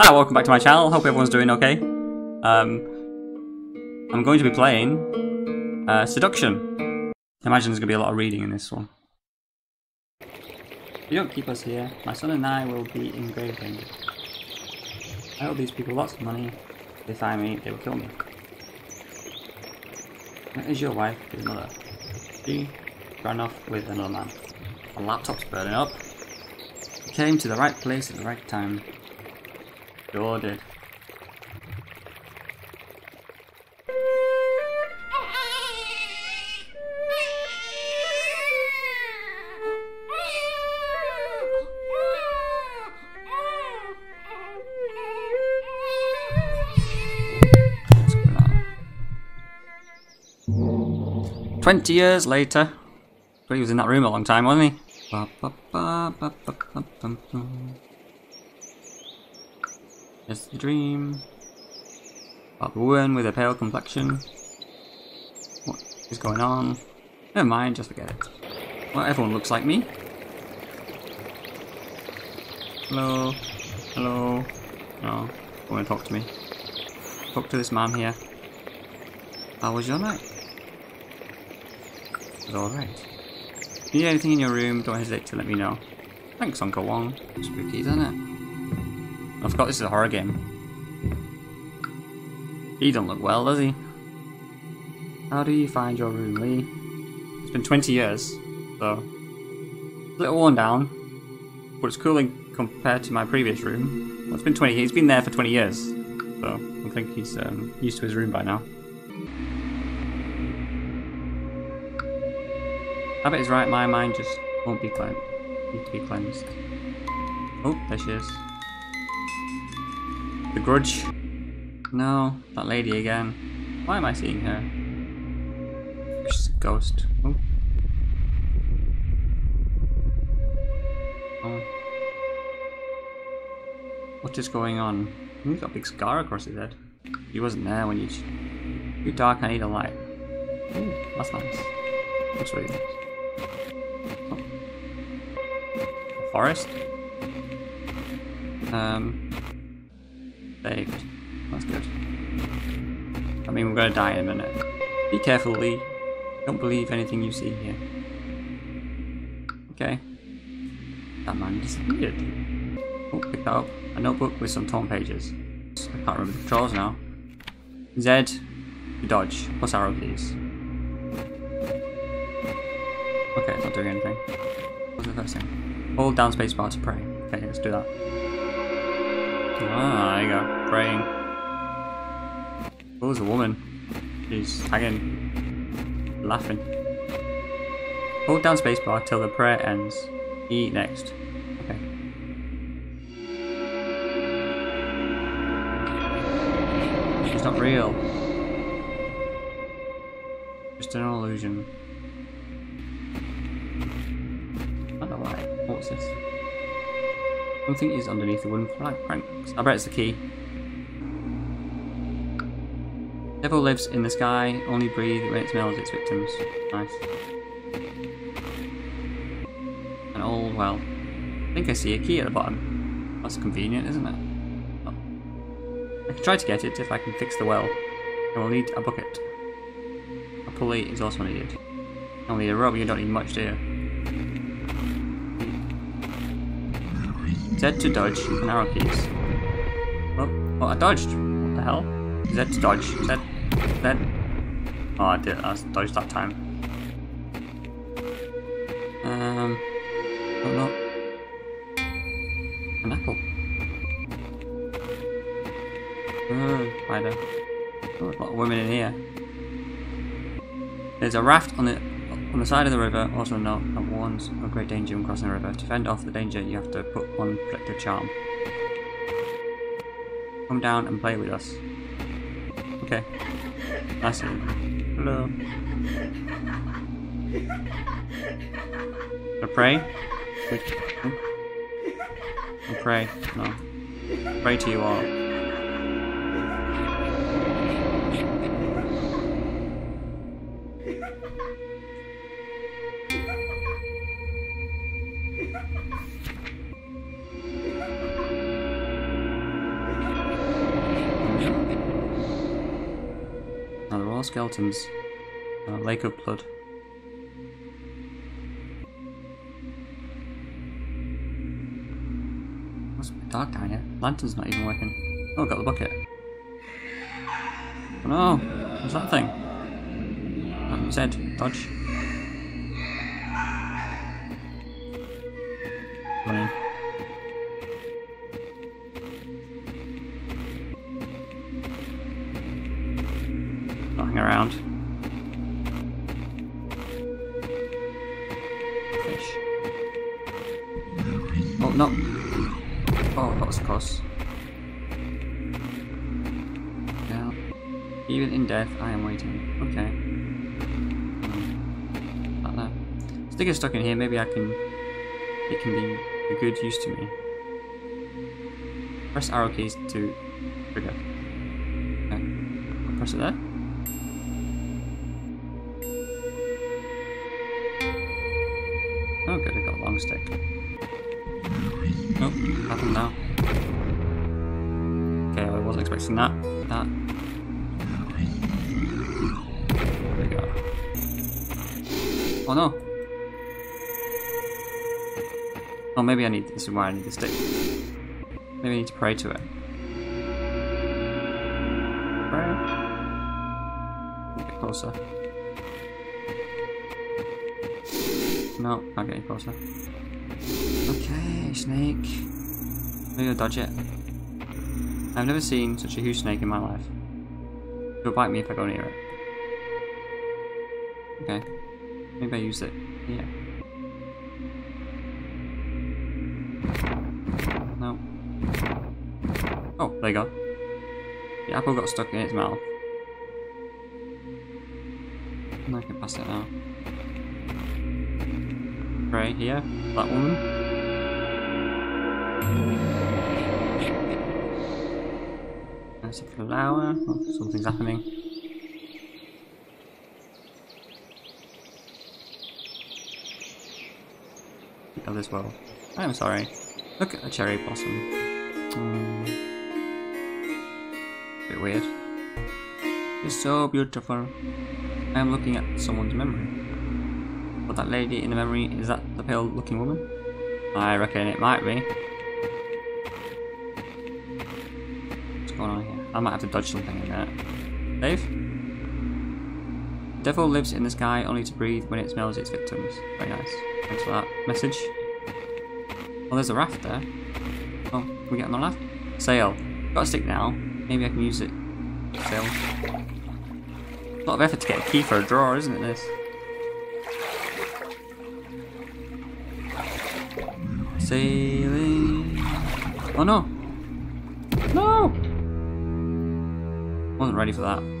Hi, welcome back to my channel. Hope everyone's doing okay. Um, I'm going to be playing uh, Seduction. I imagine there's going to be a lot of reading in this one. If you don't keep us here, my son and I will be in grave danger. I owe these people lots of money. If they find me, they will kill me. That is your wife, his mother. She ran off with another man. My laptop's burning up. Came to the right place at the right time. On? Twenty years later. But he was in that room a long time, wasn't he ba, ba, ba, ba, ba. It's the dream. About the woman with a pale complexion. What is going on? Never mind, just forget it. Well, everyone looks like me. Hello? Hello? No, don't want to talk to me. Talk to this man here. How was your night? It was alright. If you need anything in your room, don't hesitate to let me know. Thanks, Uncle Wong. Spooky, isn't it? I forgot this is a horror game. He don't look well, does he? How do you find your room, Lee? It's been 20 years, so... A little worn down, but it's cooling compared to my previous room. Well, it's been 20 He's been there for 20 years, so I think he's um, used to his room by now. I bet he's right, my mind just won't be cleansed. Need to be cleansed. Oh, there she is. The Grudge. No, that lady again. Why am I seeing her? She's a ghost. Oh. Oh. What is going on? He's got a big scar across his head. He wasn't there when you... Too dark, I need a light. Ooh, that's nice. Looks really nice. Oh. Forest? Um... Saved. That's good. I mean, we're gonna die in a minute. Be careful, Lee. Don't believe anything you see here. Okay. That man disappeared. Oh, pick that up. A notebook with some torn pages. I can't remember the controls now. Z to dodge, plus arrow keys. Okay, it's not doing anything. What's the first thing? Hold down spacebar to pray. Okay, let's do that. Ah, there you go. Praying. Oh, there's a woman. She's hanging. Laughing. Hold down spacebar till the prayer ends. E next. Okay. She's not real. Just an illusion. I don't know why. What's this? Something is underneath the wooden pranks. I bet it's the key. Devil lives in the sky, only breathe when it smells its victims. Nice. And old well. I think I see a key at the bottom. That's convenient, isn't it? Oh. I can try to get it if I can fix the well. I will need a bucket. A pulley is also needed. Only a rope, you don't need much, do you? Z to dodge and arrow keys. Oh, oh, I dodged. What the hell? Z to dodge. Z. Z. Oh, I did. I dodged that time. Um. Oh no. An apple. Oh. Oh, there's a lot of women in here. There's a raft on the on the side of the river, also a note that warns of great danger when crossing the river. To fend off the danger, you have to put one protective charm. Come down and play with us. Okay. I see. Hello. I pray? I pray. No. Pray to you all. Skeletons. Uh, Lake of Blood. Must be dark down here. Lantern's not even working. Oh, got the bucket. Oh no! What's that thing? That said, dodge. Running. Around. Fish. Oh no! Oh, that was close. Yeah. Even in death, I am waiting. Okay. Hmm. Like that. Stick is stuck in here. Maybe I can. It can be a good use to me. Press arrow keys to trigger. Okay. Press it there. Nope, nothing now. Okay, I wasn't expecting that. That. There we go. Oh no! Oh, maybe I need. This is why I need the stick. Maybe I need to pray to it. Pray. Get closer. No, can't getting closer. Okay, snake. I'm gonna dodge it. I've never seen such a huge snake in my life. It'll bite me if I go near it. Okay. Maybe I use it Yeah. No. Oh, there you go. The apple got stuck in its mouth. I can pass it now. Right here, that woman. There's a flower. Oh, something's happening. Of this well. I'm sorry. Look at the cherry blossom. Mm. Bit weird. It's so beautiful. I am looking at someone's memory. But that lady in the memory, is that the pale looking woman? I reckon it might be. Going on here? I might have to dodge something in there. Dave? Devil lives in the sky only to breathe when it smells its victims. Very nice. Thanks for that message. Oh, there's a raft there. Oh, can we get on the raft? Sail. Got a stick now. Maybe I can use it. Sail. A lot of effort to get a key for a drawer, isn't it, this? Sailing. Oh! No! Wasn't ready for that.